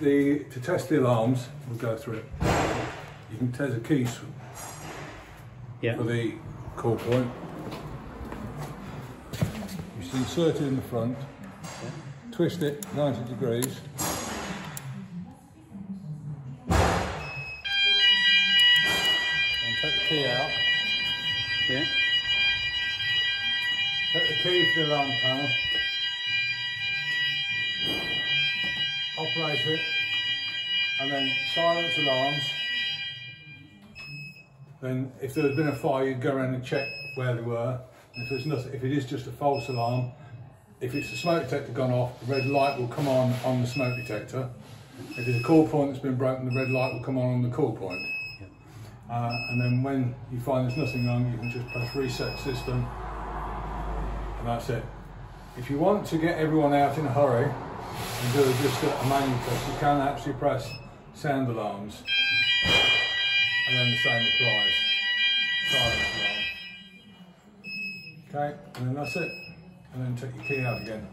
the to test the alarms, we'll go through it. You can there's the key s- Yeah. for the call point. You insert it in the front, twist it 90 degrees. And take the key out. Yeah. Take the key for the alarm panel. And then silence alarms. Then if there had been a fire, you'd go around and check where they were. And if there's nothing, if it is just a false alarm, if it's the smoke detector gone off, the red light will come on on the smoke detector. If it's a call point that's been broken, the red light will come on on the call point. Uh, and then when you find there's nothing wrong, you can just press reset system and that's it. If you want to get everyone out in a hurry do just a, manual test, you can actually press sound alarms, and then the same applies. Silence alarm. Okay, and then that's it. And then take your key out again.